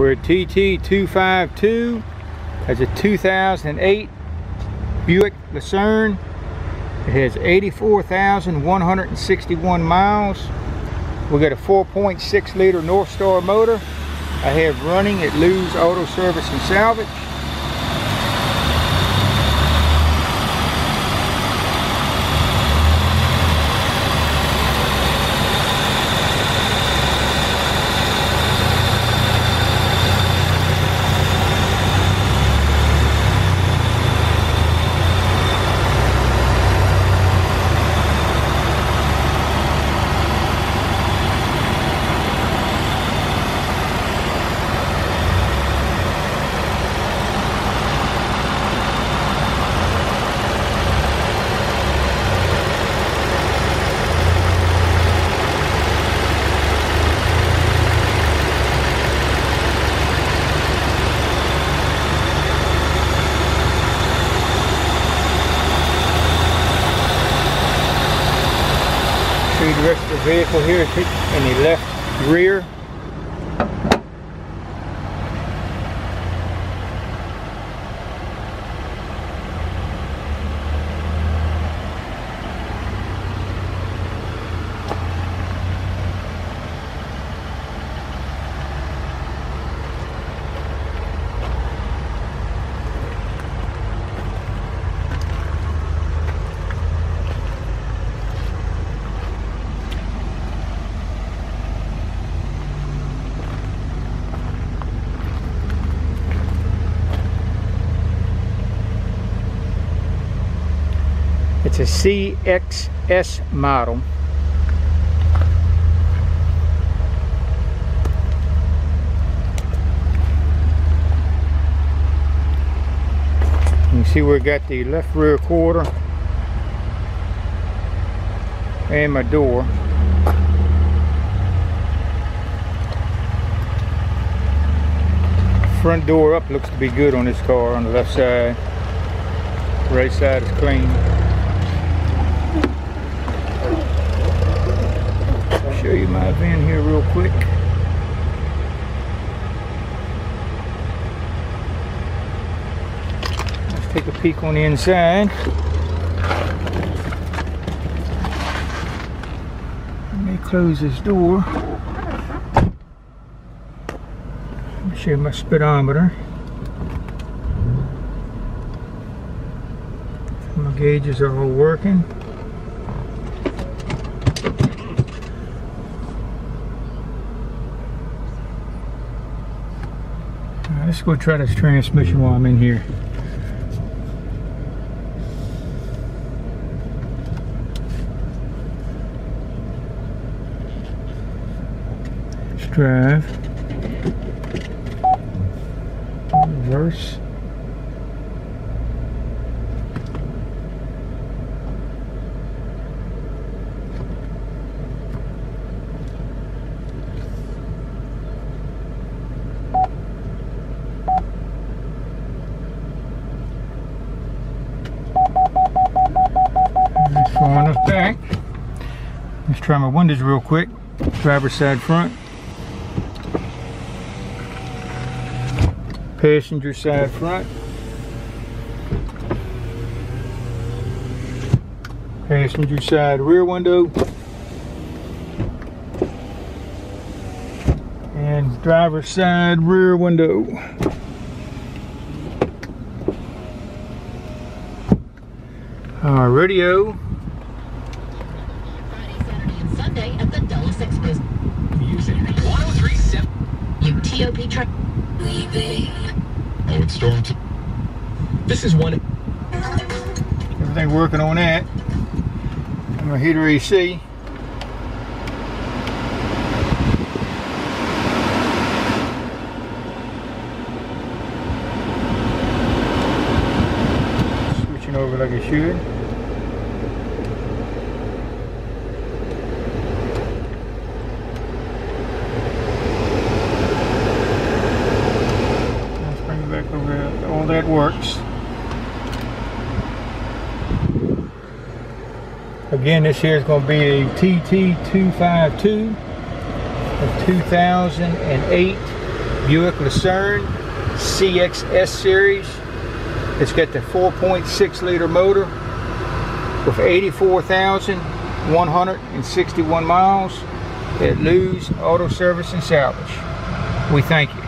We're at TT252. That's a 2008 Buick Lucerne. It has 84,161 miles. We got a 4.6 liter Northstar motor. I have running at Lew's Auto Service and Salvage. See the rest of the vehicle here in the left rear. It's a CXS model. You see we got the left rear quarter and my door. Front door up looks to be good on this car on the left side. Right side is clean. Show you my van here real quick. Let's take a peek on the inside. Let me close this door. Let me show you my speedometer. My gauges are all working. Let's go try this transmission while I'm in here. Let's drive. Reverse. Far enough back. Let's try my windows real quick. Driver's side front. Passenger side front. Passenger side rear window. And driver's side rear window. Our radio. Friday, Sunday at the Dulles Express. Music 1037. UTOP train. Oh, it's storm. This is one. Everything working on that. And my heater AC. Switching over like I should. Let's bring it back that works. Again, this here is going to be a TT252, a 2008 Buick Lucerne CXS series. It's got the 4.6 liter motor with 84,161 miles at Lew's Auto Service and Salvage. We thank you.